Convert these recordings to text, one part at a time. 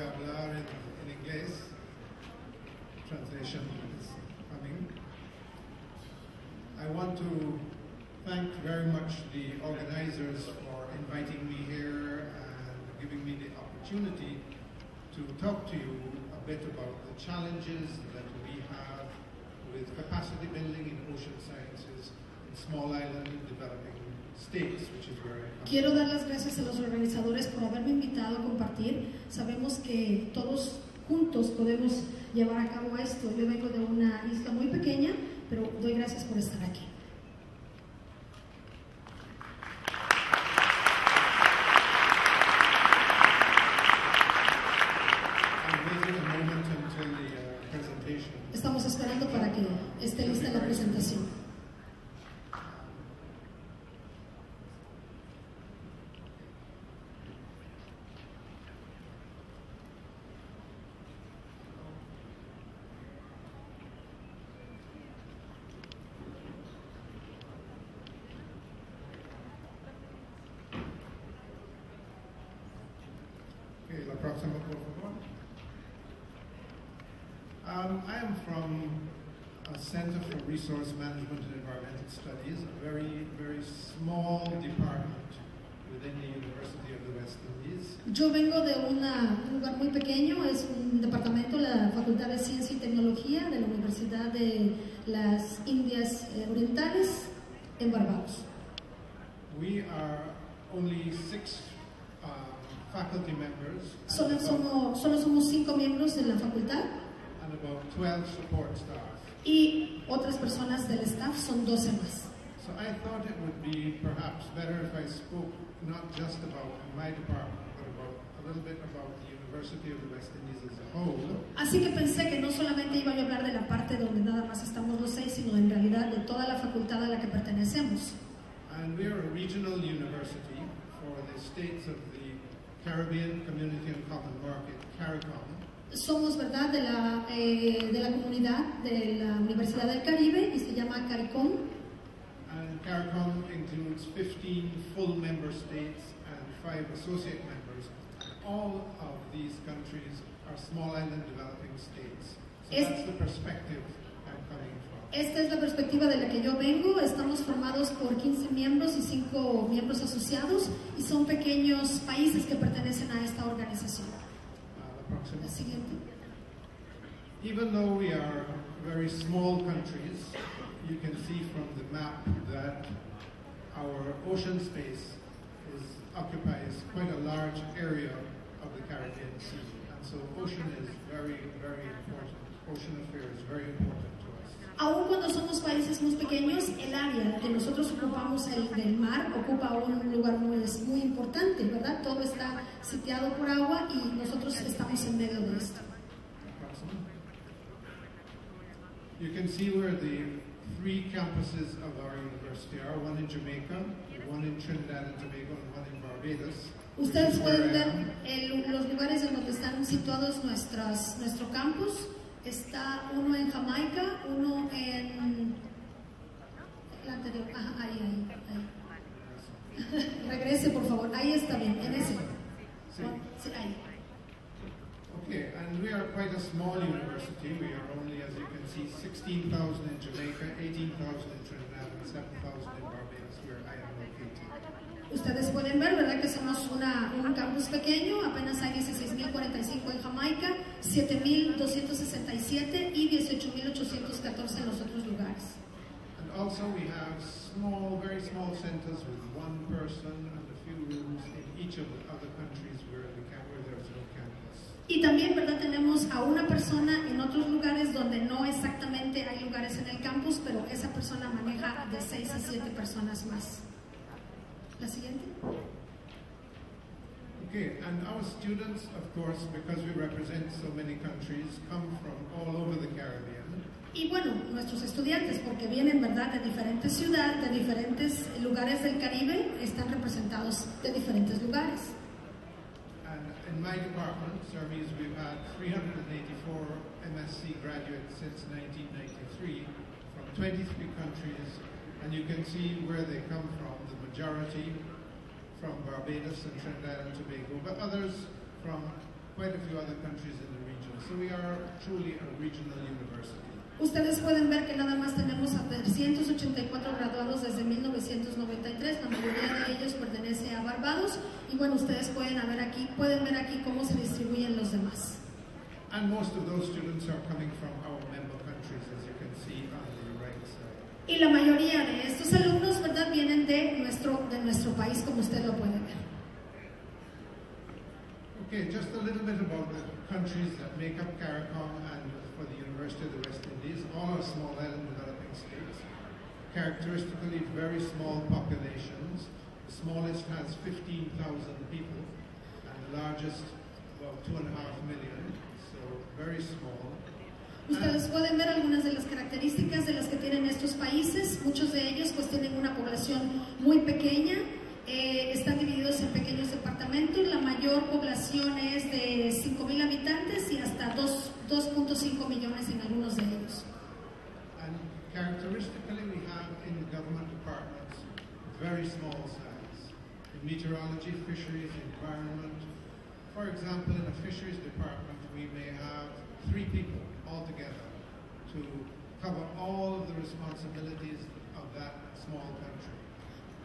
a hablar en, en inglés. Translation is coming. I want to thank very much the organizers for inviting me here and giving me the opportunity to talk to you a bit about the challenges that we have with capacity building in ocean sciences in small island developing Quiero dar las gracias a los organizadores por haberme invitado a compartir. Sabemos que todos juntos podemos llevar a cabo esto. Yo vengo de una isla muy pequeña, pero doy gracias por estar aquí. I'm waiting a moment until the uh, presentation. Estamos esperando para que esté lista la presentación. Okay, la próxima, por favor. Um, I am from a Center for Resource Management and Environmental Studies, a very, very small department within the University of the West Indies. Yo vengo de una- un lugar muy pequeño, es un departamento, la Facultad de Ciencia y Tecnología de la Universidad de las Indias eh, Orientales en Barbados. We are only six um, faculty members Solo somos, solo somos cinco miembros de la facultad and about 12 support staff. y otras personas del staff son 12 más. So I thought it would be perhaps better if I spoke not just about my department, but about a little bit about the University of the West Indies as a whole. Así que pensé que no solamente iba a hablar de la parte donde nada más estamos los seis, sino en realidad de toda la facultad a la que pertenecemos. And we're a regional university for the states of the Caribbean Community and Common Market, CARICOM, Somos, ¿verdad?, de la, eh, de la comunidad de la Universidad del Caribe y se llama CARICOM. and CARICOM includes 15 full member states and five associate members. All of these countries are small island developing states. So Es- that's the perspective I'm coming from. Esta es la perspectiva de la que yo vengo. Estamos formados por 15 miembros y 5 miembros asociados y son pequeños países que pertenecen a esta organización. Even though we are very small countries, you can see from the map that our ocean space is, occupies quite a large area of the Caribbean Sea. And so ocean is very, very important. Ocean affairs is very important Aun cuando somos países muy pequeños, el área que nosotros ocupamos el, del mar ocupa un lugar muy, muy importante, ¿verdad? Todo está sitiado por agua y nosotros estamos en medio de esto. You can see where the three campuses of our university are, one in Jamaica, one in Trinidad and Tobago, and one in Barbados. Ustedes pueden ver am. el- los lugares en donde están situados nuestras, nuestro campus. Está uno en Jamaica, uno en... El anterior, ajá, ahí, ahí, ahí. Regrese, por favor. Ahí está bien, en ese. Quite a small university. We are only, as you can see, 16,000 in Jamaica, 18,000 in Trinidad, and 7,000 in Barbados, where I am located. Ustedes pueden ver, ¿verdad? Que somos una, un campus pequeño, apenas hay 16.045 en Jamaica, 7.267 y 18.814 en los otros lugares. And also we have small, very small centers with one person and a few rooms in each of the other countries where, the, where there's no campus. Y también, ¿verdad? Tenemos a una persona en otros lugares donde no exactamente hay lugares en el campus, pero esa persona maneja de 6 a 7 personas más. La siguiente. Okay, and our students, of course, because we represent so many countries, come from all over the Caribbean. Y bueno, nuestros estudiantes, porque vienen, ¿verdad?, de diferentes ciudades, de diferentes lugares del Caribe, están representados de diferentes lugares. In my department, Cermes, we've had 384 MSc graduates since 1993 from 23 countries, and you can see where they come from. The majority from Barbados and Trinidad and Tobago, but others from quite a few other countries in the region. So we are truly a regional university. Ustedes pueden ver que nada más tenemos a 384 graduados desde 1993, la mayoría de ellos pertenece a Barbados y bueno, ustedes pueden ver aquí, pueden ver aquí cómo se distribuyen los demás. And most of those students are coming from our member countries, as you can see on the right side. Y la mayoría de estos alumnos, ¿verdad?, vienen de nuestro, de nuestro país, como usted lo puede ver. Okay, just a little bit about the countries that make up CARICOM and for the University of the West Indies. All are small island developing states. Characteristically very small populations. The smallest has 15,000 people and the largest about two and a half million, so very small. Ustedes pueden ver algunas de las características de las que tienen estos países. Muchos de ellos pues tienen una población muy pequeña, eh, están divididos en pequeños departamentos. La mayor población es de 5.000 habitantes y hasta 2 2.5 millones en algunos de ellos. And characteristically, we have in the government departments very small size. Meteorology, fisheries, environment. For example, in a fisheries department, we may have three people altogether to cover all of the responsibilities of that small country.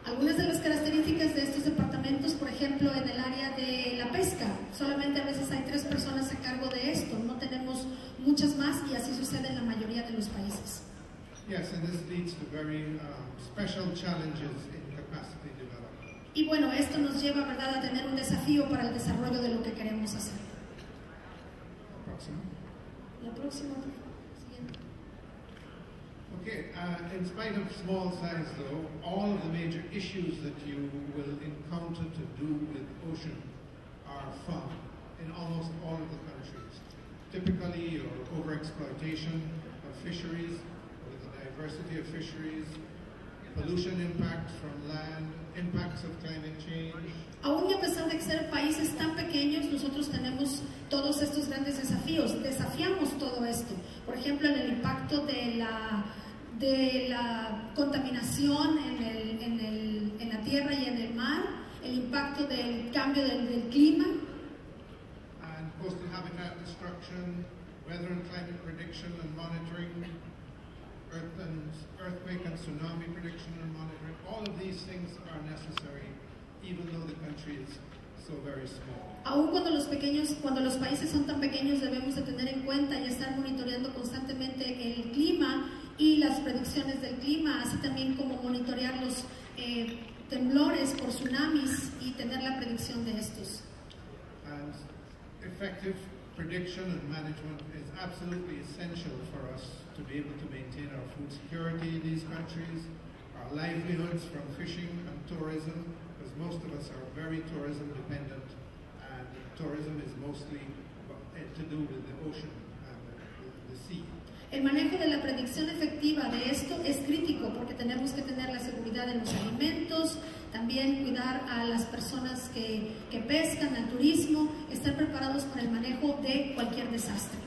Algunas de las características de estos departamentos, por ejemplo, en el área de la pesca, solamente a veces hay tres personas a cargo de esto, no tenemos muchas más y así sucede en la mayoría de los países. Yes, and this leads to very um, special challenges in capacity development. Y bueno, esto nos lleva, ¿verdad?, a tener un desafío para el desarrollo de lo que queremos hacer. Approximately. La próxima, por favor. Siguiente. Okay, uh, in spite of small size though, all of the major issues that you will encounter to do with ocean are found in almost all of the countries. Typically, your overexploitation of fisheries, with the diversity of fisheries, pollution impacts from land, impacts of climate change, Aún y a pesar de ser países tan pequeños, nosotros tenemos todos estos grandes desafíos. Desafiamos todo esto. Por ejemplo, en el impacto de la, de la contaminación en, el, en, el, en la tierra y en el mar, el impacto del cambio del, del clima, and coastal habitat destruction, weather and climate prediction and monitoring, earth and earthquake and tsunami prediction and monitoring. All of these things are necessary, even though the country is so very small. Aún cuando los pequeños, cuando los países son tan pequeños, debemos de tener en cuenta y estar monitoreando constantemente el clima y las predicciones del clima, así también como monitorear los eh, temblores por tsunamis y tener la predicción de estos. And effective prediction and management is absolutely essential for us to be able to maintain our food security in these countries, our livelihoods from fishing and tourism, because most of us are very tourism dependent, and tourism is mostly uh, to do with the ocean and the, sea. El manejo de la predicción efectiva de esto es crítico porque tenemos que tener la seguridad de los alimentos, también cuidar a las personas que, que pescan, al turismo, estar preparados para el manejo de cualquier desastre.